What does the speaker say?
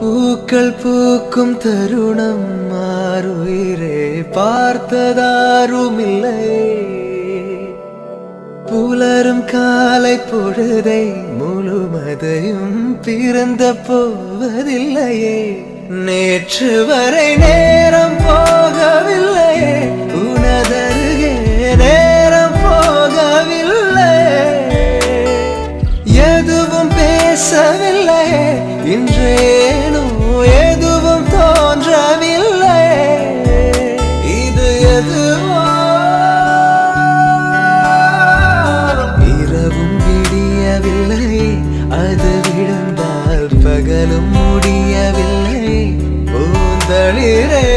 பூக்கள் பூக்கும் தருணம் மாறுயிரே பார்த்ததாருமில்லை புலரும் காலை பொழுதை முழுமதையும் பிறந்த போவதில்லையே நேற்று வரை நேரம் போகவில்லையே உனதருகே நேரம் போகவில்லை எதுவும் பேசவில்லையே இன்றே இல்லை அது விழுந்தால் பகலும் முடியவில்லை. பூந்தளிரே